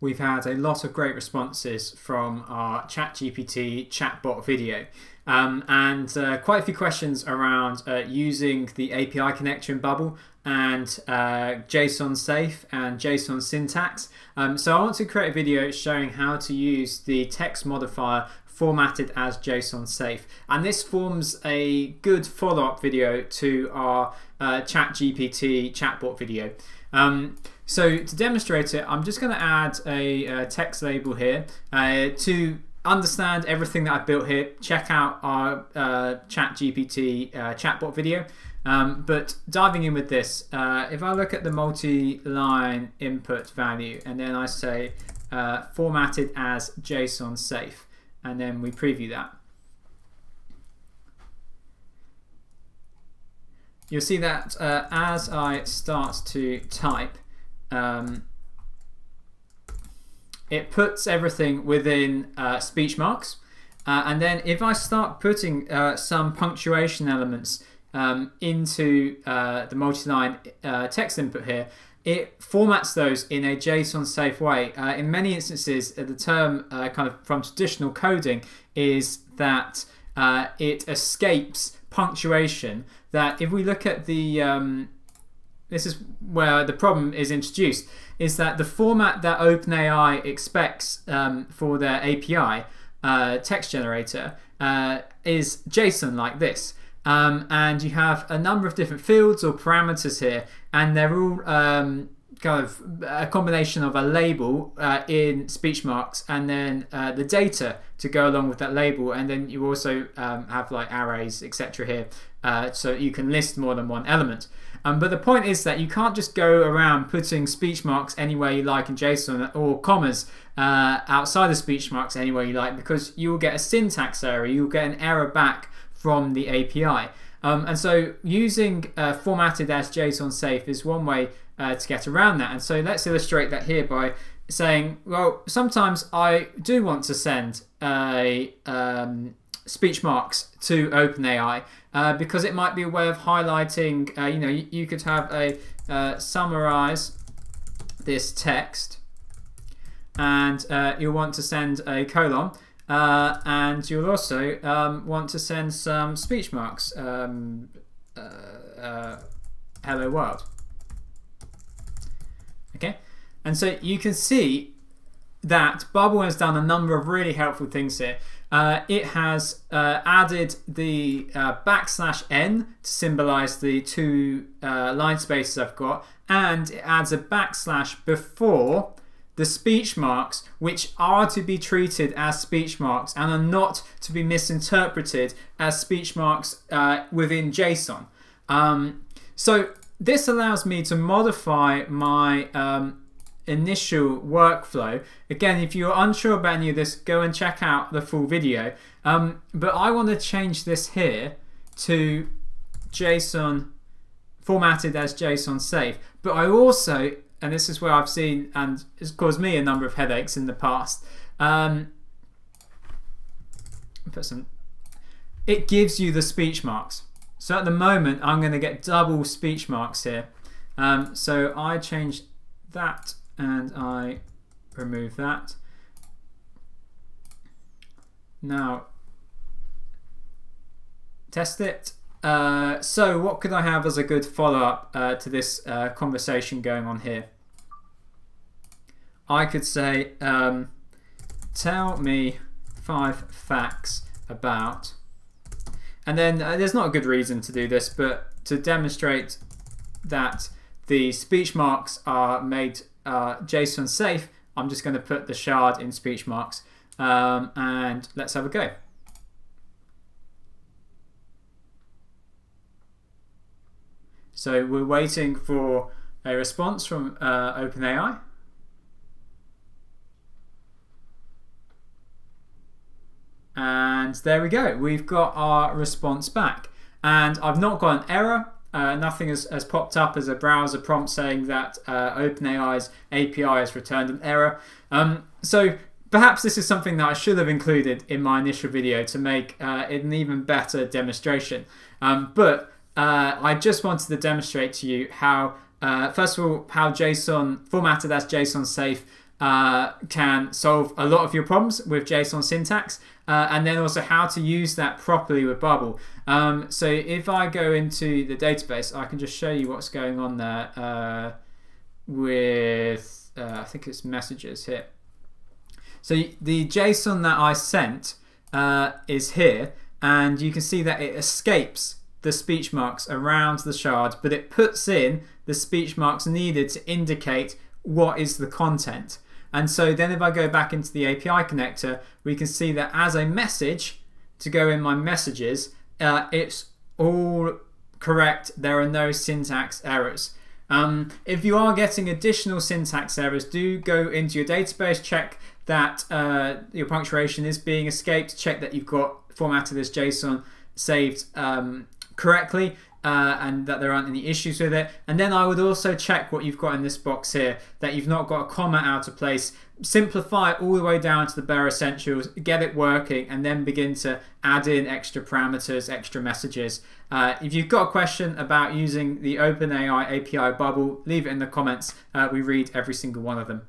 we've had a lot of great responses from our ChatGPT chatbot video. Um, and uh, quite a few questions around uh, using the API connection Bubble and uh, JSON safe and JSON syntax. Um, so I want to create a video showing how to use the text modifier formatted as JSON safe. And this forms a good follow-up video to our uh, ChatGPT chatbot video. Um, so to demonstrate it, I'm just going to add a, a, text label here uh, to understand everything that I've built here. Check out our uh, ChatGPT uh, chatbot video. Um, but diving in with this, uh, if I look at the multi-line input value and then I say uh, formatted as JSON safe, and then we preview that. You'll see that uh, as I start to type, um, it puts everything within uh, speech marks. Uh, and then if I start putting uh, some punctuation elements um, into uh, the multi-line uh, text input here, it formats those in a JSON safe way. Uh, in many instances, the term kind of from traditional coding is that it escapes punctuation. That if we look at the, um, this is where the problem is introduced, is that the format that OpenAI expects um, for their API uh, text generator uh, is JSON like this. Um, and you have a number of different fields or parameters here, and they're all um, kind of a combination of a label uh, in speech marks and then uh, the data to go along with that label and then you also um, have like arrays etc here uh, so you can list more than one element um, but the point is that you can't just go around putting speech marks anywhere you like in JSON or commas uh, outside of speech marks anywhere you like because you will get a syntax error you'll get an error back from the API. Um, and so using uh, formatted as JSON safe is one way uh, to get around that. And so let's illustrate that here by saying, well, sometimes I do want to send a um, speech marks to OpenAI uh, because it might be a way of highlighting, uh, you know, you, you, could have a uh, summarize this text and uh, you'll want to send a colon uh, and you'll also um, want to send some speech marks. Um, uh, hello world. Okay, and so you can see that Bubble has done a number of really helpful things here. Uh, it has uh, added the uh, backslash n to symbolize the two uh, line spaces I've got, and it adds a backslash before the speech marks which are to be treated as speech marks and are not to be misinterpreted as speech marks uh, within JSON. Um, so this allows me to modify my um, initial workflow. Again, if you're unsure about any of this, go and check out the full video. Um, but I want to change this here to JSON formatted as JSON safe. But I also and this is where I've seen and it's caused me a number of headaches in the past. Um, put some. It gives you the speech marks. So at the moment, I'm going to get double speech marks here. Um, so I change that and I remove that. Now, test it. Uh, so what could I have as a good follow-up uh, to this uh, conversation going on here? I could say, um, tell me five facts about, and then uh, there's not a good reason to do this, but to demonstrate that the speech marks are made uh, JSON safe, I'm just going to put the shard in speech marks um, and let's have a go. So we're waiting for a response from uh, OpenAI. And there we go. We've got our response back. And I've not got an error. Uh, nothing has, has, popped up as a browser prompt saying that uh, OpenAI's API has returned an error. Um, so perhaps this is something that I should have included in my initial video to make uh, an even better demonstration. Um, but uh, I just wanted to demonstrate to you how, uh, first of all, how JSON, formatted as JSON safe, uh, can solve a lot of your problems with JSON syntax, uh, and then also how to use that properly with Bubble. Um, so if I go into the database, I can just show you what's going on there uh, with, uh, I think it's messages here. So the JSON that I sent uh, is here, and you can see that it escapes the speech marks around the shard, but it puts in the speech marks needed to indicate what is the content. And so then if I go back into the API connector, we can see that as a message to go in my messages, uh, it's all correct. There are no syntax errors. Um, if you are getting additional syntax errors, do go into your database, check that uh, your punctuation is being escaped, check that you've got formatted as JSON safe um, correctly uh, and that there aren't any issues with it. And then I would also check what you've got in this box here, that you've not got a comma out of place. Simplify it all the way down to the bare essentials, get it working, and then begin to add in extra parameters, extra messages. Uh, if you've got a question about using the OpenAI API bubble, leave it in the comments. Uh, we read every single one of them.